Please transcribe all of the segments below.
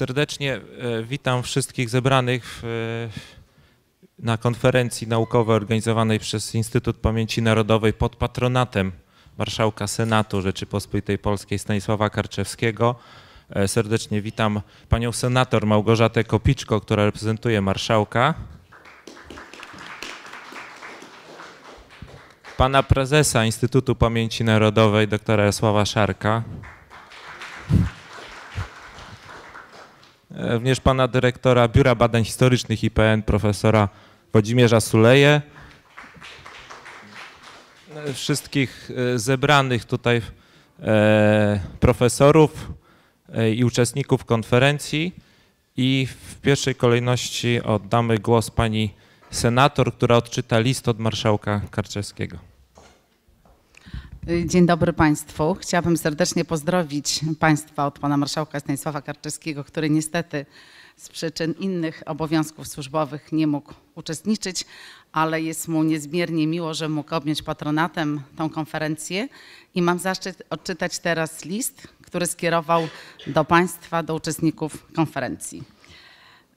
Serdecznie e, witam wszystkich zebranych w, na konferencji naukowej organizowanej przez Instytut Pamięci Narodowej pod patronatem Marszałka Senatu Rzeczypospolitej Polskiej Stanisława Karczewskiego. E, Serdecznie witam panią senator Małgorzatę Kopiczko, która reprezentuje marszałka. Pana prezesa Instytutu Pamięci Narodowej, doktora Jasława Szarka. Również pana dyrektora Biura Badań Historycznych IPN, profesora Włodzimierza Suleje. Wszystkich e, zebranych tutaj e, profesorów e, i uczestników konferencji. I w pierwszej kolejności oddamy głos pani senator, która odczyta list od marszałka Karczewskiego. Dzień dobry Państwu. Chciałabym serdecznie pozdrowić Państwa od Pana Marszałka Stanisława Karczewskiego, który niestety z przyczyn innych obowiązków służbowych nie mógł uczestniczyć, ale jest mu niezmiernie miło, że mógł objąć patronatem tą konferencję i mam zaszczyt odczytać teraz list, który skierował do Państwa, do uczestników konferencji.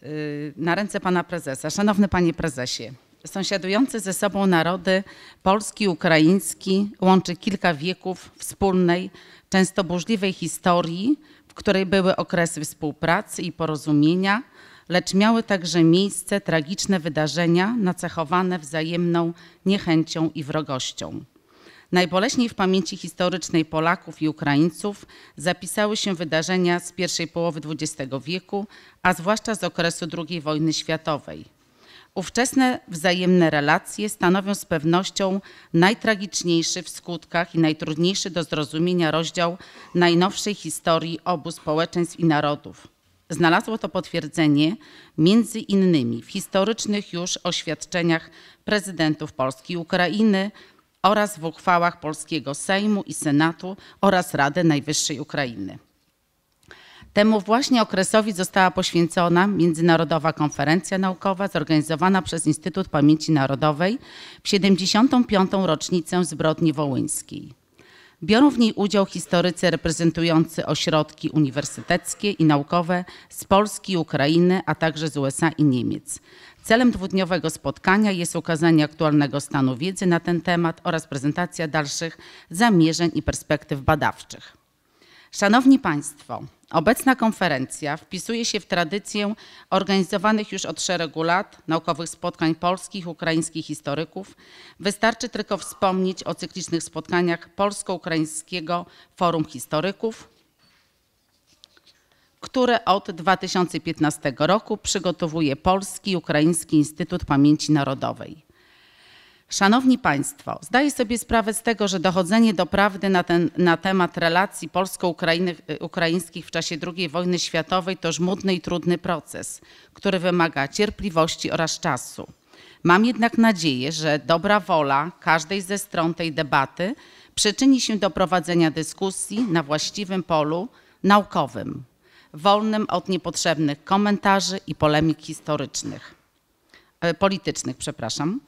Y, Na ręce Pana Prezesa. Szanowny Panie Prezesie, Sąsiadujące ze sobą narody polski i ukraiński łączy kilka wieków wspólnej, często burzliwej historii, w której były okresy współpracy i porozumienia, lecz miały także miejsce tragiczne wydarzenia nacechowane wzajemną niechęcią i wrogością. Najboleśniej w pamięci historycznej Polaków i Ukraińców zapisały się wydarzenia z pierwszej połowy XX wieku, a zwłaszcza z okresu II wojny światowej. Ówczesne wzajemne relacje stanowią z pewnością najtragiczniejszy w skutkach i najtrudniejszy do zrozumienia rozdział najnowszej historii obu społeczeństw i narodów. Znalazło to potwierdzenie między innymi w historycznych już oświadczeniach prezydentów Polski i Ukrainy oraz w uchwałach polskiego Sejmu i Senatu oraz Rady Najwyższej Ukrainy. Temu właśnie okresowi została poświęcona Międzynarodowa Konferencja Naukowa zorganizowana przez Instytut Pamięci Narodowej w 75. rocznicę zbrodni wołyńskiej. Biorą w niej udział historycy reprezentujący ośrodki uniwersyteckie i naukowe z Polski i Ukrainy, a także z USA i Niemiec. Celem dwudniowego spotkania jest ukazanie aktualnego stanu wiedzy na ten temat oraz prezentacja dalszych zamierzeń i perspektyw badawczych. Szanowni Państwo, obecna konferencja wpisuje się w tradycję organizowanych już od szeregu lat naukowych spotkań polskich, ukraińskich historyków. Wystarczy tylko wspomnieć o cyklicznych spotkaniach Polsko-Ukraińskiego Forum Historyków, które od 2015 roku przygotowuje Polski Ukraiński Instytut Pamięci Narodowej. Szanowni Państwo, zdaję sobie sprawę z tego, że dochodzenie do prawdy na, ten, na temat relacji polsko-ukraińskich w czasie II wojny światowej to żmudny i trudny proces, który wymaga cierpliwości oraz czasu. Mam jednak nadzieję, że dobra wola każdej ze stron tej debaty przyczyni się do prowadzenia dyskusji na właściwym polu naukowym, wolnym od niepotrzebnych komentarzy i polemik historycznych, e, politycznych, przepraszam.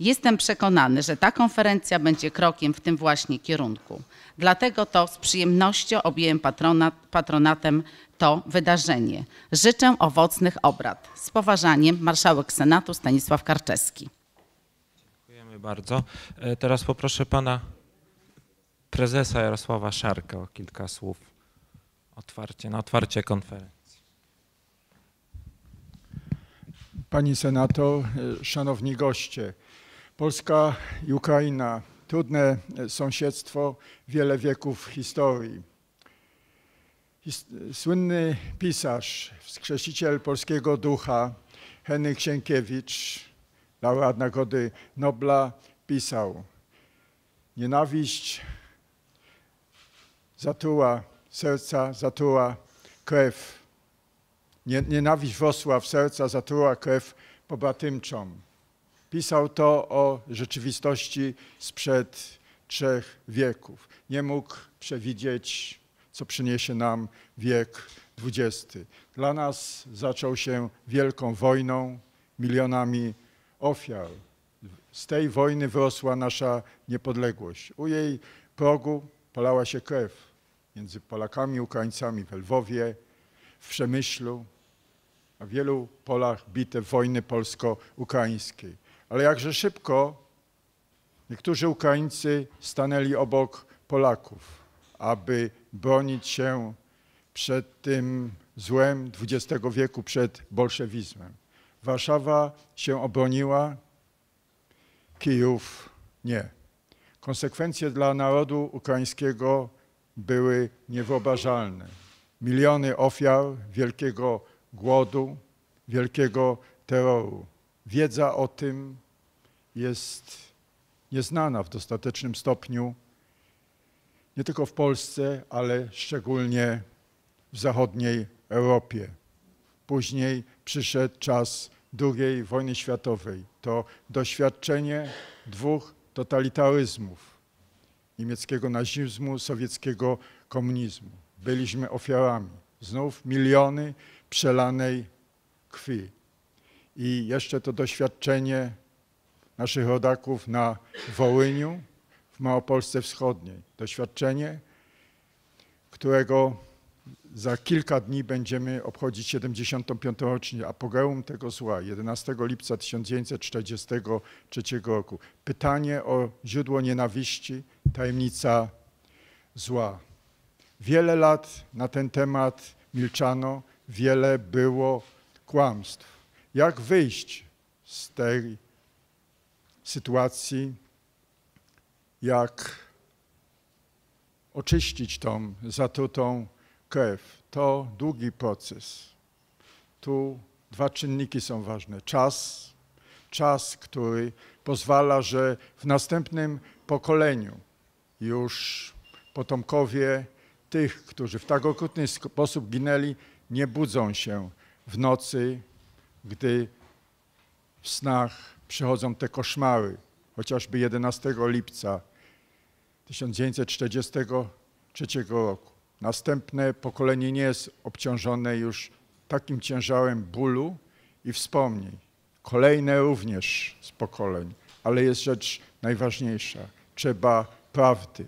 Jestem przekonany, że ta konferencja będzie krokiem w tym właśnie kierunku. Dlatego to z przyjemnością objęłem patronat, patronatem to wydarzenie. Życzę owocnych obrad. Z poważaniem marszałek Senatu Stanisław Karczewski. Dziękujemy bardzo. E, Teraz poproszę pana prezesa Jarosława Szarka o kilka słów otwarcie, na otwarcie konferencji. Pani senator, e, szanowni goście. Polska i Ukraina, trudne e, sąsiedztwo, wiele wieków historii. His- Słynny pisarz, wskrzesiciel polskiego ducha, Henryk Sienkiewicz, laureat Nagrody Nobla, pisał Nienawiść zatruła serca, zatruła krew. Nie- Nienawiść wrosła w serca, zatruła krew pobratymczą. Pisał to o rzeczywistości sprzed trzech wieków. Nie mógł przewidzieć, co przyniesie nam wiek XX. Dla nas zaczął się wielką wojną, milionami ofiar. Z tej wojny wyrosła nasza niepodległość. U jej progu polała się krew między Polakami i Ukraińcami w Lwowie, w Przemyślu, na wielu polach bitew wojny polsko-ukraińskiej. Ale jakże szybko niektórzy Ukraińcy stanęli obok Polaków, aby bronić się przed tym złem XX wieku, przed bolszewizmem. Warszawa się obroniła, Kijów nie. Konsekwencje dla narodu ukraińskiego były niewyobrażalne. Miliony ofiar wielkiego głodu, wielkiego terroru. Wiedza o tym jest nieznana w dostatecznym stopniu nie tylko w Polsce, ale szczególnie w zachodniej Europie. Później przyszedł czas II wojny światowej. To doświadczenie dwóch totalitaryzmów niemieckiego nazizmu, sowieckiego komunizmu. Byliśmy ofiarami. Znów miliony przelanej krwi. I jeszcze to doświadczenie naszych rodaków na Wołyniu, w Małopolsce Wschodniej. Doświadczenie, którego za kilka dni będziemy obchodzić 75. rocznicę apogeum tego zła, 11 lipca 1943 roku. Pytanie o źródło nienawiści, tajemnica zła. Wiele lat na ten temat milczano, wiele było kłamstw. Jak wyjść z tej sytuacji, jak oczyścić tą zatrutą krew. To długi proces. Tu dwa czynniki są ważne. Czas, czas, który pozwala, że w następnym pokoleniu już potomkowie tych, którzy w tak okrutny sposób ginęli, nie budzą się w nocy, gdy w snach przychodzą te koszmary, chociażby 11 lipca 1943 roku. Następne pokolenie nie jest obciążone już takim ciężarem bólu i wspomnień. Kolejne również z pokoleń, ale jest rzecz najważniejsza. Trzeba prawdy,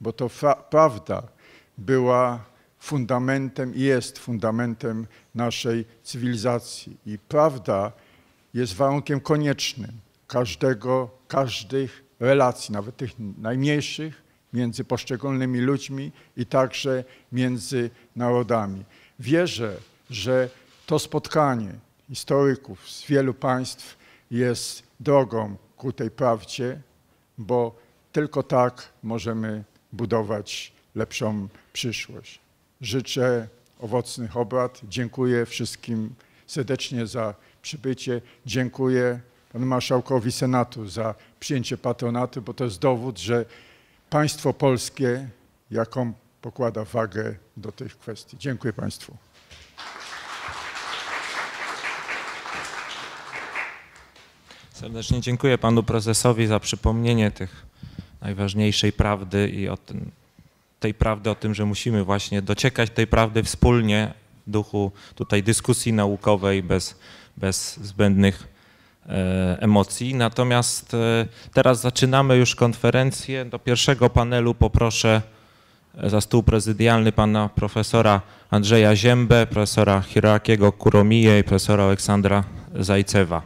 bo to prawda była fundamentem i jest fundamentem naszej cywilizacji. I prawda jest warunkiem koniecznym każdego, każdych relacji, nawet tych najmniejszych, między poszczególnymi ludźmi i także między narodami. Wierzę, że to spotkanie historyków z wielu państw jest drogą ku tej prawdzie, bo tylko tak możemy budować lepszą przyszłość. Życzę owocnych obrad. Dziękuję wszystkim serdecznie za przybycie. Dziękuję panu marszałkowi Senatu za przyjęcie patronatu, bo to jest dowód, że państwo polskie jaką pokłada wagę do tych kwestii. Dziękuję państwu. Serdecznie dziękuję panu prezesowi za przypomnienie tych najważniejszej prawdy i o tym, tej prawdy o tym, że musimy właśnie dociekać tej prawdy wspólnie w duchu tutaj dyskusji naukowej bez, bez zbędnych e, emocji. Natomiast e, teraz zaczynamy już konferencję. Do pierwszego panelu poproszę e, za stół prezydialny pana profesora Andrzeja Ziębę, profesora Hirakiego Kuromiję i profesora Aleksandra Zajcewa.